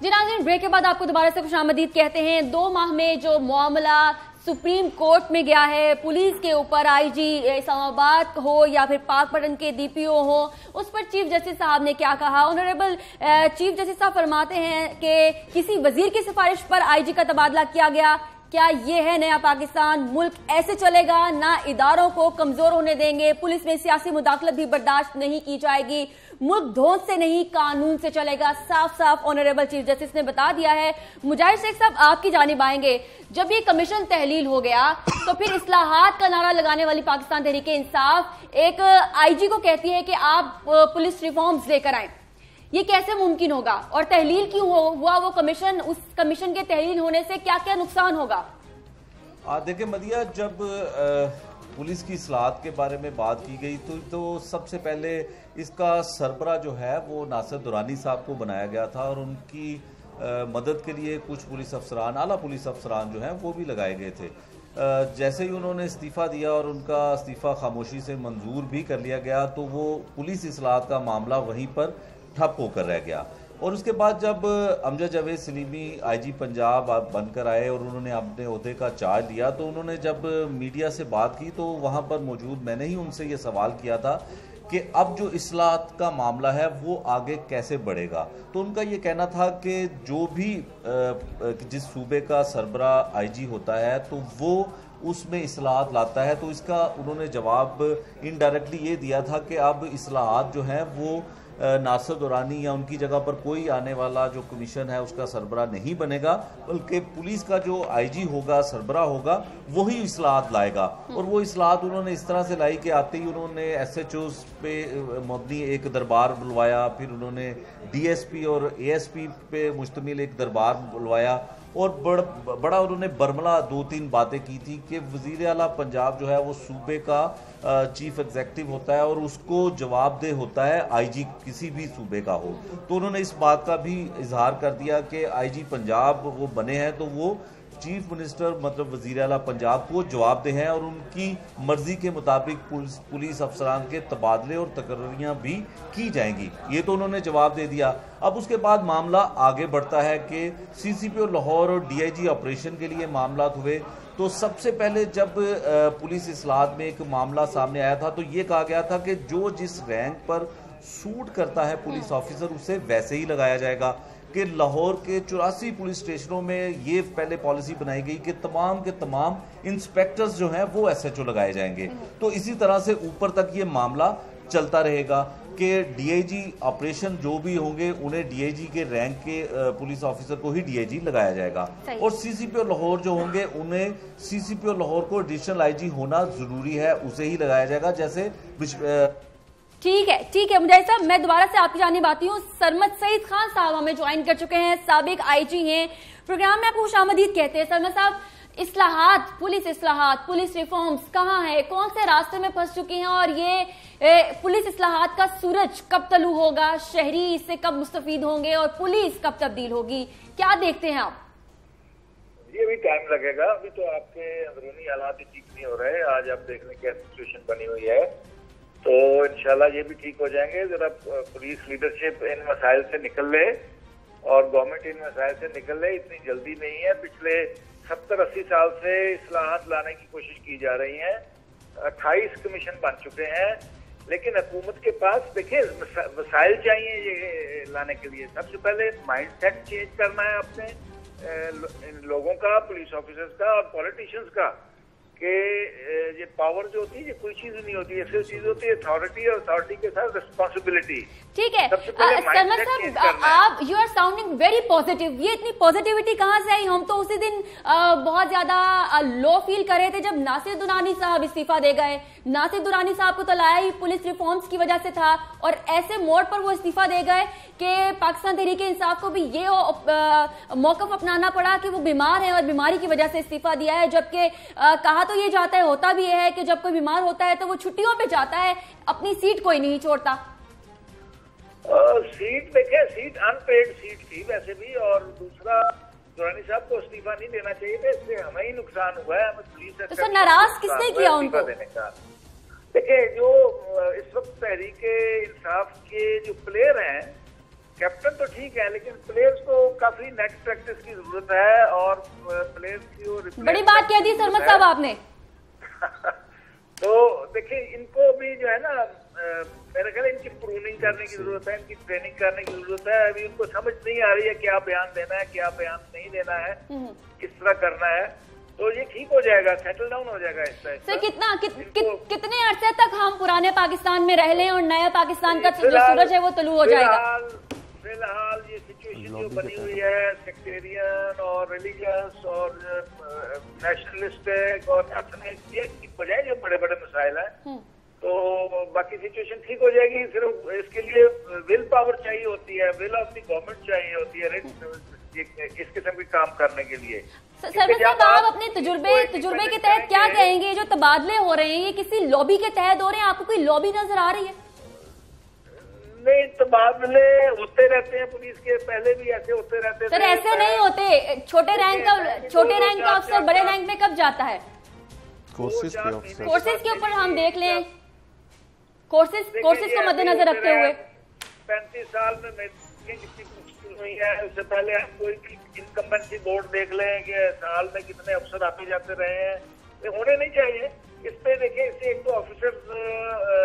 जी break के बाद आपको दोबारा से खुश आमदीद कहते हैं। दो माह में जो मामला सुप्रीम कोर्ट में गया है, पुलिस के ऊपर आईजी इस्लामाबाद हो या फिर पाकपटन के डीपीओ हो, उस पर चीफ जस्टिस साहब ने क्या कहा? ऑनरेबल चीफ जस्टिस साहब फरमाते हैं कि किसी वज़ीर की सिफारिश पर आईजी का तबादला किया गया। क्या ये है नया पाकिस्तान? मुल्क ऐसे चलेगा, ना इदारों को कमज़ोर होने देंगे। पुलिस में सियासी मुदाखलत भी बर्दाश्त नहीं की जाएगी। मुल्क धोस से नहीं, कानून से चलेगा। साफ़ साफ़ ऑनरेबल चीफ जस्टिस ने बता दिया है। मुजाहिर शेख साहब आपकी जानिब आएँगे। जब ये कमीशन तहलील हो गया तो फिर इसलाहात का नारा लगाने वाली पाकिस्तान तहरीक इंसाफ एक आईजी को कहती है कि आप पुलिस रिफॉर्म्स लेकर आए। ये कैसे मुमकिन होगा? और तहलील क्यों हुआ वो कमीशन उस कमीशन के तहलील होने से क्या क्या नुकसान होगा? देखिए मदिया जब पुलिस की सलाहत के बारे में बात की गई तो तो सबसे पहले इसका सरबरा जो है वो नासिर दुरानी साहब को बनाया गया था और उनकी आ, मदद के लिए कुछ पुलिस अफसरान आला पुलिस अफसरान जो हैं वो भी लगाए गए थे। आ, जैसे ही उन्होंने इस्तीफ़ा दिया और उनका इस्तीफ़ा खामोशी से मंजूर भी कर लिया गया तो वो पुलिस असलाहत का मामला वहीं पर ठप होकर रह गया। और उसके बाद जब अमजद जावेद सलीमी आईजी पंजाब बनकर आए और उन्होंने अपने अहदे का चार्ज लिया तो उन्होंने जब मीडिया से बात की तो वहाँ पर मौजूद मैंने ही उनसे ये सवाल किया था कि अब जो असलाहत का मामला है, वो आगे कैसे बढ़ेगा? तो उनका ये कहना था कि जो भी जिस सूबे का सरबरा आईजी होता है तो वो उसमें असलाहत लाता है। तो इसका उन्होंने जवाब इनडायरेक्टली ये दिया था कि अब असलाहत जो हैं, वो नासर दुरानी या उनकी जगह पर कोई आने वाला जो कमीशन है, उसका सरबरा नहीं बनेगा, बल्कि पुलिस का जो आईजी होगा सरबरा होगा, वही असलाहत लाएगा। और वो असलाहत उन्होंने इस तरह से लाई कि आते ही उन्होंने एस एच ओ पे मबनी एक दरबार बुलवाया, फिर उन्होंने डी एस पी और ए एस पी पे मुश्तमिल एक दरबार बुलवाया और बड़, बड़ा उन्होंने बर्मला दो तीन बातें की थी कि वजी अला पंजाब जो है वो सूबे का चीफ एग्जेक्टिव होता है और उसको जवाबदेह होता है आईजी किसी भी सूबे का हो। तो उन्होंने इस बात का भी इजहार कर दिया कि आईजी पंजाब वो बने हैं तो वो चीफ मिनिस्टर मतलब वज़ीर अला पंजाब को जवाब दे हैं और उनकी मर्ज़ी के मुताबिक पुलिस पुलिस अफसरान के तबादले और तकर्रियाँ भी की जाएँगी। ये तो उन्होंने जवाब दे दिया। अब उसके बाद मामला आगे बढ़ता है कि सीसीपी और लाहौर और डीआईजी ऑपरेशन के लिए मामला हुए। तो सबसे पहले जब पुलिस इसलाहत में एक मामला सामने आया था तो ये कहा गया था कि जो जिस रैंक पर सूट करता है पुलिस ऑफिसर उसे वैसे ही लगाया जाएगा कि लाहौर के चौरासी पुलिस स्टेशनों में ये पहले पॉलिसी बनाई गई कि तमाम के तमाम इंस्पेक्टर्स जो हैं वो एसएचओ लगाए जाएँगे। तो इसी तरह से ऊपर तक ये मामला चलता रहेगा। कि डीआईजी ऑपरेशन जो भी होंगे उन्हें डीआईजी के रैंक के पुलिस ऑफिसर को ही डीआईजी लगाया जाएगा। और सीसीपी लाहौर जो होंगे उन्हें सीसीपी लाहौर को एडिशनल आईजी होना ज़रूरी है उसे ही लगाया जाएगा जैसे ठीक है ठीक है मुझे साहब मैं दोबारा से आपकी जानी आती हूँ। सरमद सईद खान साहब हमें ज्वाइन कर चुके हैं सबक आईजी हैं। प्रोग्राम में आपको खुशामदीद कहते हैं। सरमद साहब इसलाहात पुलिस इसलाहात पुलिस रिफॉर्म्स कहाँ है? कौन से रास्ते में फंस चुकी हैं? और ये ए, पुलिस इसलाहात का सूरज कब तलू होगा? शहरी इससे कब मुस्तफ़ होंगे? और पुलिस कब तब्दील होगी? क्या देखते हैं आप? ये भी टाइम लगेगा। अभी तो आपके अंदरूनी हालात ही ठीक नहीं हो रहे आज आप देख देखने क्या सिचुएशन बनी हुई है। तो इंशाल्लाह ये भी ठीक हो जाएँगे। जरा पुलिस लीडरशिप इन मसाइल से निकल ले और गवर्नमेंट इन मसाइल से निकल ले। इतनी जल्दी नहीं है। पिछले सत्तर अस्सी साल से असलाहत लाने की कोशिश की जा रही है। अट्ठाईस कमीशन बन चुके हैं। लेकिन हुकूमत के पास देखिए, वसाइल चाहिए ये लाने के लिए। सबसे पहले माइंड सेट चेंज करना है अपने लोगों का पुलिस ऑफिसर्स का और पॉलिटिशियंस का। कि ये पावर जो होती है ये कोई चीज़ नहीं होती। ऐसी चीज़ होती है अथॉरिटी और अथॉरिटी के साथ रिस्पॉन्सिबिलिटी ठीक है। सलमान साहब आप you are sounding very positive ये इतनी पॉजिटिविटी कहाँ से आई? हम तो उसी दिन आ, बहुत ज़्यादा लो फील कर रहे थे जब नासिर दुनानी साहब इस्तीफा दे गए। नासिर दुरानी साहब को तो लाया ही पुलिस रिफॉर्म्स की वजह से था और ऐसे मोड पर वो इस्तीफा दे गए कि पाकिस्तान तहरीक इंसाफ को भी ये मौकफ अपनाना पड़ा कि वो बीमार है और बीमारी की वजह से इस्तीफा दिया है। जबकि कहा तो ये जाता है होता भी है कि जब कोई बीमार होता है तो वो छुट्टियों पे जाता है अपनी सीट कोई नहीं छोड़ता। सीट देखे सीट अनपेड सीट थी वैसे भी और दूसरा दुरानी साहब को इस्तीफा नहीं देना चाहिए था इससे हमें ही नुकसान हुआ है हमें पुलिस तो सर नाराज़ किसने किया उनको? देने का। देखिए जो इस वक्त तहरीक इंसाफ के जो प्लेयर हैं कैप्टन तो ठीक है लेकिन प्लेयर्स को काफ़ी नेक्स्ट प्रैक्टिस की ज़रूरत है और प्लेयर्स की बड़ी बात कह दी सरमत साहब आपने। तो देखिए इनको भी जो है ना मेरा ख्याल इनकी प्रूनिंग करने की ज़रूरत है इनकी ट्रेनिंग करने की ज़रूरत है। अभी उनको समझ नहीं आ रही है क्या बयान देना है क्या बयान नहीं देना है हम्म। किस तरह करना है। तो ये ठीक हो जाएगा सेटल डाउन हो जाएगा इस तरह सर कितना कि, कि, कितने अरसे तक हम पुराने पाकिस्तान में रह लें और नया पाकिस्तान का जो सूरज है वो तलू हो जाएगा? फ़िलहाल ये सिचुएशन जो बनी हुई है। सेक्टेरियन और रिलीजियस और नेशनलिस्टिक और ये बजाय जो बड़े बड़े मसाइल हैं हम्म। तो बाकी सिचुएशन ठीक हो जाएगी। सिर्फ़ इसके लिए विल पावर चाहिए होती है विल ऑफ़ द गवर्नमेंट चाहिए होती है इस किस्म के काम करने के लिए। सर साहब आप अपने तजुर्बे तजुर्बे के तहत क्या कहेंगे? जो तबादले हो रहे हैं ये किसी लॉबी के तहत हो रहे हैं? आपको कोई लॉबी नज़र आ रही है? नहीं तबादले होते रहते हैं पुलिस के पहले भी ऐसे होते रहते सर ऐसे नहीं होते। छोटे रैंक का छोटे रैंक का अफसर बड़े रैंक में कब जाता है? कोर्सेज के कोर्सेज के ऊपर हम देख लें। कोर्सेज कोर्सेज को मद्देनजर रखते हुए। पैंतीस साल में हुई है उससे पहले हम कोई इनकम्बेंसी बोर्ड देख लें कि साल में कितने अफसर आते जाते रहे हैं। ये होने नहीं चाहिए। इस पे देखिए इससे एक तो ऑफिसर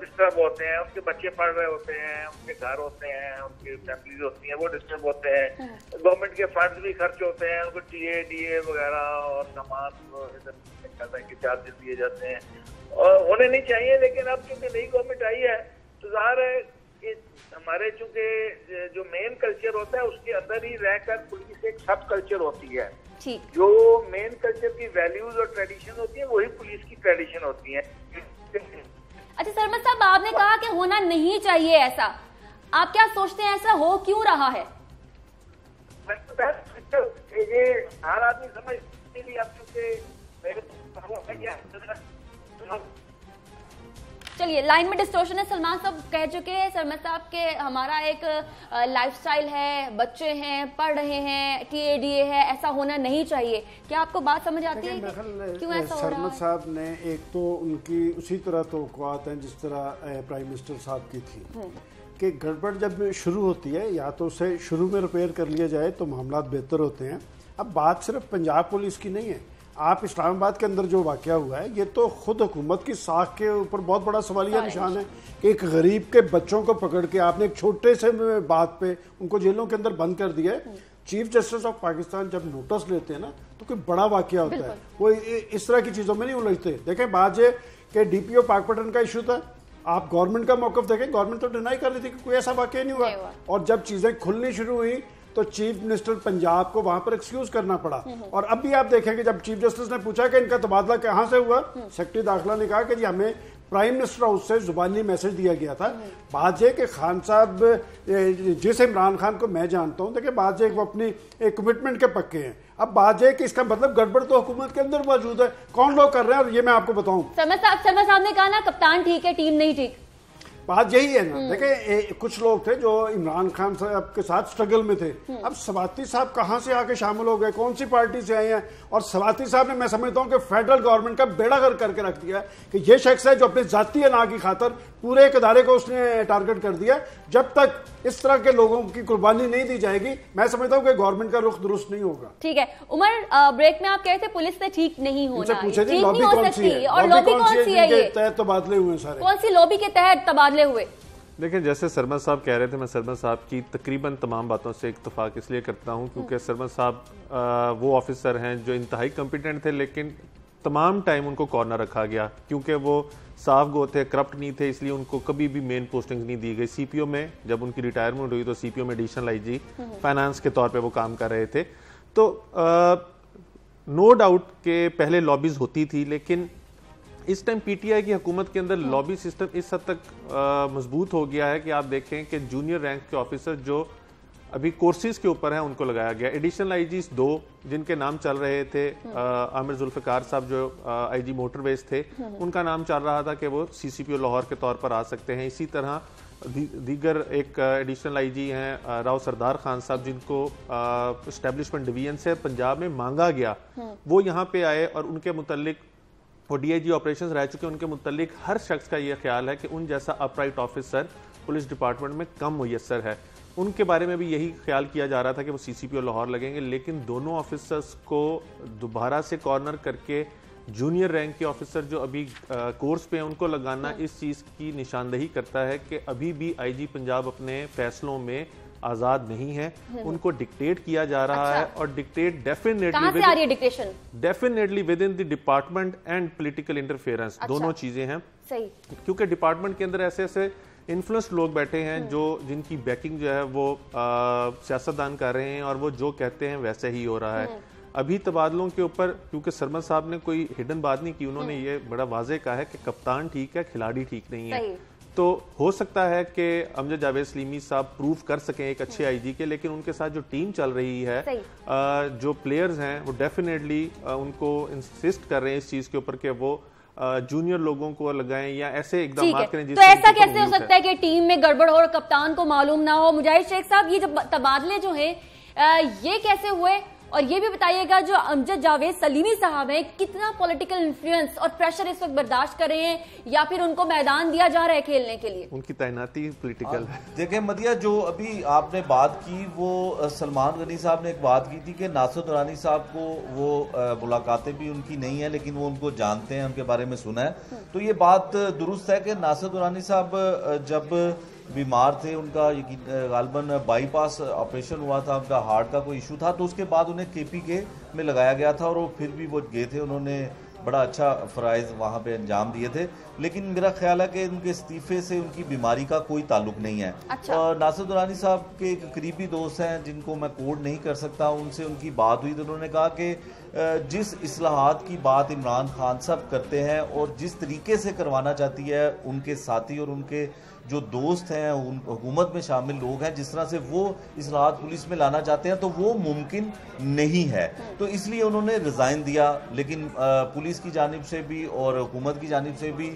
डिस्टर्ब होते हैं उनके बच्चे पढ़ रहे होते हैं उनके घर होते हैं उनकी फैमिलीज़ होती हैं वो डिस्टर्ब होते हैं। गवर्नमेंट हाँ। के फंड भी खर्च होते हैं उनको टी ए डी ए वगैरह और सामान के चार्जेस दिए जाते हैं। और होने नहीं चाहिए लेकिन अब क्योंकि नई गवर्नमेंट आई है तो ज़ाहिर है कि हमारे चूँकि जो मेन कल्चर होता है उसके अंदर ही रहकर पुलिस एक सब कल्चर होती है। जो मेन कल्चर की वैल्यूज़ और ट्रेडिशन होती है वही पुलिस की ट्रेडिशन होती है। अच्छा सरमत साहब आपने कहा कि होना नहीं चाहिए ऐसा। आप क्या सोचते हैं ऐसा हो क्यों रहा है? तो ये हर आदमी समझ आप मेरे चलिए लाइन में डिस्टोशन है सलमान साहब कह चुके हैं सरमत साहब के हमारा एक लाइफस्टाइल है बच्चे हैं पढ़ रहे हैं टीएडीए है ऐसा होना नहीं चाहिए। क्या आपको बात समझ आती है क्यों ऐसा सरमत साहब ने एक तो उनकी उसी तरह तो हैं जिस तरह प्राइम मिनिस्टर साहब की थी। हम्म। कि गड़बड़ जब शुरू होती है या तो उसे शुरू में रिपेयर कर लिया जाए तो मामला बेहतर होते हैं। अब बात सिर्फ़ पंजाब पुलिस की नहीं है। आप इस्लामाबाद के अंदर जो वाक़ हुआ है ये तो खुद हुकूमत की साख के ऊपर बहुत बड़ा सवालिया निशान है कि एक गरीब के बच्चों को पकड़ के आपने एक छोटे से बात पे उनको जेलों के अंदर बंद कर दिया है। चीफ जस्टिस ऑफ़ पाकिस्तान जब नोटिस लेते हैं ना तो कोई बड़ा वाक्य होता है। वो इस तरह की चीज़ों में नहीं उलझते। देखें बात ये कि डी पी ओ पाकपटन का इशू था। आप गवर्नमेंट का मौकफ देखें गवर्नमेंट तो डिनाई कर रही थी कि कोई ऐसा वाक्य नहीं हुआ। और जब चीज़ें खुलनी शुरू हुई तो चीफ मिनिस्टर पंजाब को वहाँ पर एक्सक्यूज करना पड़ा। और अब भी आप देखेंगे, जब चीफ जस्टिस ने पूछा कि इनका तबादला कहाँ से हुआ, सेक्रेटरी दाखिला ने कहा कि जी हमें प्राइम मिनिस्टर हाउस से जुबानी मैसेज दिया गया था। बात यह कि खान साहब जिस इमरान खान को मैं जानता हूँ, देखिए बात यह वो अपनी एक कमिटमेंट के पक्के हैं। अब बात यह कि इसका मतलब गड़बड़ तो हुकूमत के अंदर मौजूद है। कौन लोग कर रहे हैं? और ये मैं आपको बताऊँ। शर्मा साहब शर्मा साहब ने कहा ना, कप्तान ठीक है, टीम नहीं ठीक बात यही है ना। हम्म। देखे कुछ लोग थे जो इमरान खान साहब के साथ स्ट्रगल में थे। हम्म। अब सवाती साहब कहाँ से आके शामिल हो गए? कौन सी पार्टी से आए हैं? और सवाती साहब ने मैं समझता हूँ कि फेडरल गवर्नमेंट का बेड़ा कर करके रख दिया कि ये शख्स है जो अपने जातीय अना की खातर पूरे एक अदारे को उसने टारगेट कर दिया जब तक इस तरह के लोगों की कुर्बानी नहीं दी जाएगी मैं समझता हूँ कि गवर्नमेंट का रुख दुरुस्त नहीं होगा। ठीक है। उमर ब्रेक में आप कह रहे थे पुलिस से ठीक नहीं होना पूछे ठीक नहीं हो सकती और लॉबी कौन सी है ये? तहत तबादले हुए सारे? कौन सी लॉबी के तहत तबादले हुए। देखिए जैसे सरमद साहब कह रहे थे मैं सरमद साहब की तकरीबन तमाम बातों से इतफाक इसलिए करता हूँ क्योंकि सरमद साहब वो ऑफिसर हैं जो इंतहाई कॉम्पिटेंट थे लेकिन तमाम टाइम उनको कॉर्नर रखा गया क्योंकि वो साफ़ गो थे करप्ट नहीं थे इसलिए उनको कभी भी मेन पोस्टिंग नहीं दी गई। सीपीओ में जब उनकी रिटायरमेंट हुई तो सीपीओ में एडिशनल आईजी फाइनेंस के तौर पे वो काम कर रहे थे। तो नो डाउट के पहले लॉबीज होती थी लेकिन इस टाइम पीटीआई की हुकूमत के अंदर लॉबी सिस्टम इस हद तक मज़बूत हो गया है कि आप देखें कि जूनियर रैंक के ऑफिसर जो अभी कोर्सेज के ऊपर हैं, उनको लगाया गया। एडिशनल आईजीज दो, जिनके नाम चल रहे थे आमिर जुल्फकार साहब जो आईजी मोटरवेज थे, उनका नाम चल रहा था कि वो सीसीपीओ लाहौर के तौर पर आ सकते हैं। इसी तरह दीगर एक एडिशनल आईजी हैं राव सरदार खान साहब, जिनको स्टैब्लिशमेंट डिवीज़न से पंजाब में मांगा गया। वो यहाँ पे आए और उनके मुतलिक वो डीआईजी ऑपरेशंस रह चुके उनके मुतलिक हर शख्स का ये ख्याल है कि उन जैसा अपराइट ऑफिसर पुलिस डिपार्टमेंट में कम मुयसर है। उनके बारे में भी यही ख्याल किया जा रहा था कि वो सीसीपी और लाहौर लगेंगे, लेकिन दोनों ऑफिसर्स को दोबारा से कॉर्नर करके जूनियर रैंक के ऑफिसर जो अभी कोर्स पे हैं, उनको लगाना इस चीज़ की निशानदही करता है कि अभी भी आईजी पंजाब अपने फैसलों में आज़ाद नहीं है उनको डिक्टेट किया जा रहा अच्छा। है और डिक्टेट डेफिनेटली से आ रही है dictation definitely within the department and political interference. दोनों चीज़ें हैं। सही। क्योंकि डिपार्टमेंट के अंदर ऐसे ऐसे इन्फ्लुएंस लोग बैठे हैं जो जिनकी बैकिंग जो है वो सियासतदान कर रहे हैं और वो जो कहते हैं वैसे ही हो रहा है। अभी तबादलों के ऊपर क्योंकि सरमद साहब ने कोई हिडन बात नहीं की उन्होंने ये बड़ा वाजे कहा है कि कप्तान ठीक है खिलाड़ी ठीक नहीं है। सही। तो हो सकता है कि अमजद जावेद सलीमी साहब प्रूव कर सकें एक अच्छे आईजी के लेकिन उनके साथ जो टीम चल रही है। जो प्लेयर्स हैं वो डेफिनेटली उनको इंसिस्ट कर रहे हैं इस चीज़ के ऊपर कि वो जूनियर लोगों को लगाएँ या ऐसे एकदम करें तो ऐसा कैसे हो सकता है कि टीम में गड़बड़ हो और कप्तान को मालूम ना हो? मुजाहिद शेख साहब ये जो तबादले जो है ये कैसे हुए? और ये भी बताइएगा जो अमजद जावेद सलीमी साहब हैं कितना पॉलिटिकल इन्फ्लुएंस और प्रेशर इस वक्त बर्दाश्त कर रहे हैं या फिर उनको मैदान दिया जा रहा है खेलने के लिए? उनकी तैनाती पॉलिटिकल है देखें मदिया जो अभी आपने बात की वो सलमान गनी साहब ने एक बात की थी कि नासर दुरानी साहब को वो मुलाकातें भी उनकी नहीं है लेकिन वो उनको जानते हैं उनके बारे में सुना है। तो ये बात दुरुस्त है कि नासर दुरानी साहब जब बीमार थे, उनका गालबन बाईपास ऑपरेशन हुआ था, उनका हार्ट का कोई इशू था तो उसके बाद उन्हें के पी के में लगाया गया था और वो फिर भी वो गए थे, उन्होंने बड़ा अच्छा फ़राइज़ वहाँ पे अंजाम दिए थे। लेकिन मेरा ख्याल है कि उनके इस्तीफे से उनकी बीमारी का कोई ताल्लुक नहीं है अच्छा। और नासिर दुरानी साहब के एक करीबी दोस्त हैं जिनको मैं कोड नहीं कर सकता उनसे उनकी बात हुई तो उन्होंने कहा कि जिस असलाहत की बात इमरान खान साहब करते हैं और जिस तरीके से करवाना चाहती है उनके साथी और उनके जो दोस्त हैं उन हुकूमत में शामिल लोग हैं जिस तरह से वो असलाहत पुलिस में लाना चाहते हैं तो वो मुमकिन नहीं है तो इसलिए उन्होंने रिज़ाइन दिया लेकिन पुलिस की जानब से भी और हुकूमत की जानब से भी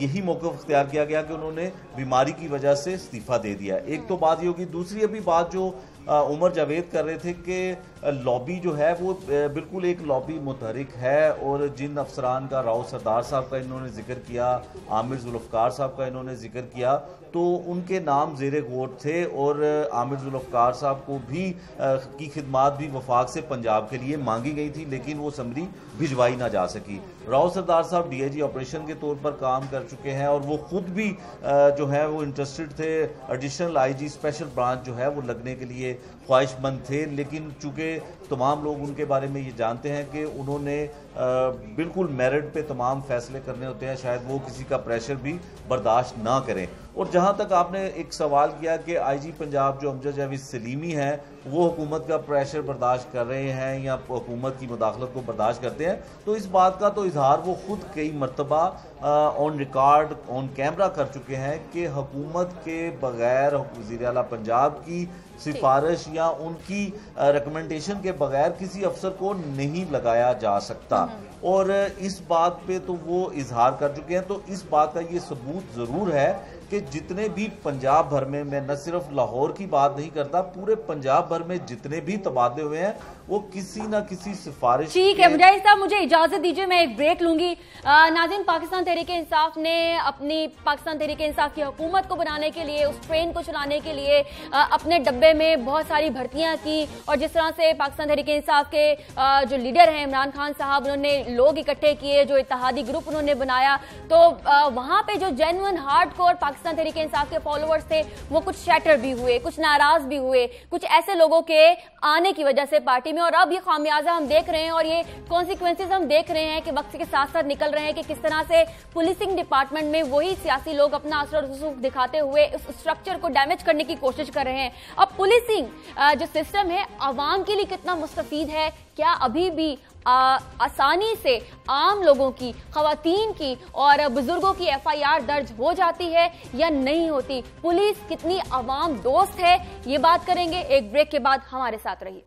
यही मौका अख्तियार किया गया कि उन्होंने बीमारी की वजह से इस्तीफ़ा दे दिया। एक तो बात ये होगी, दूसरी अभी बात जो उमर जावेद कर रहे थे कि लॉबी जो है वो बिल्कुल एक लॉबी मुतहरिक है और जिन अफसरान का राव सरदार साहब का इन्होंने ज़िक्र किया, आमिर जुल्फ़कार साहब का इन्होंने ज़िक्र किया तो उनके नाम जेर गौर थे और आमिर जुल्फ़कार साहब को भी की खिदमत भी वफाक से पंजाब के लिए मांगी गई थी, लेकिन वो समरी भिजवाई ना जा सकी। राव सरदार साहब डीआईजी ऑपरेशन के तौर पर काम कर चुके हैं और वो खुद भी जो है वो इंटरेस्टेड थे, एडिशनल आईजी स्पेशल ब्रांच जो है वो लगने के लिए ख्वाहिशमंद थे, लेकिन चूँकि तमाम लोग उनके बारे में ये जानते हैं कि उन्होंने बिल्कुल मेरिट पे तमाम फैसले करने होते हैं, शायद वो किसी का प्रेशर भी बर्दाश्त ना करें। और जहाँ तक आपने एक सवाल किया कि आईजी पंजाब जो अमजद जावेद सलीमी हैं वो हुकूमत का प्रेशर बर्दाश्त कर रहे हैं या हुकूमत की मुदाखलत को बर्दाश्त करते हैं तो इस बात का तो इजहार वो खुद कई मरतबा ऑन रिकॉर्ड ऑन कैमरा कर चुके हैं कि हुकूमत के बगैर वज़ीर अला पंजाब की सिफारिश या उनकी रिकमेंडेशन के बगैर किसी अफसर को नहीं लगाया जा सकता। और इस बात पे तो वो इजहार कर चुके हैं तो इस बात का ये सबूत ज़रूर है कि जितने भी पंजाब भर में, मैं न सिर्फ़ लाहौर की बात नहीं करता, पूरे पंजाब भर में जितने भी तबादले हुए हैं वो किसी न किसी सिफारिश ठीक है मुजाहिद साहब मुझे इजाज़त दीजिए मैं एक ब्रेक लूँगी। नाज़रीन पाकिस्तान तहरीक इंसाफ ने अपनी पाकिस्तान तहरीक इंसाफ की हुकूमत को बनाने के लिए उस ट्रेन को चलाने के लिए अ, अपने डब्बे में बहुत सारी भर्तियाँ की और जिस तरह से पाकिस्तान तहरीक इंसाफ के अ, जो लीडर हैं इमरान खान साहब उन्होंने लोग इकट्ठे किए जो इतिहादी ग्रुप उन्होंने बनाया तो अ, वहाँ पे जो genuine hard core Pakistan Tehreek Insaf के फॉलोअर्स थे वो कुछ शैटर भी हुए कुछ नाराज़ भी हुए कुछ ऐसे लोगों के आने की वजह से पार्टी में और अब ये खामियाजा हम देख रहे हैं और ये कॉन्सिक्वेंसेज हम देख रहे हैं कि वक्त के साथ साथ निकल रहे हैं कि किस तरह से पुलिसिंग डिपार्टमेंट में वही सियासी लोग अपना असर रसूख दिखाते हुए उस स्ट्रक्चर को डैमेज करने की कोशिश कर रहे हैं। अब पुलिसिंग जो सिस्टम है आवाम के लिए कितना मुस्तफीद है? क्या अभी भी आ, आसानी से आम लोगों की खातन की और बुज़ुर्गों की एफआईआर दर्ज हो जाती है या नहीं होती? पुलिस कितनी आवाम दोस्त है? ये बात करेंगे। एक ब्रेक के बाद हमारे साथ रहिए।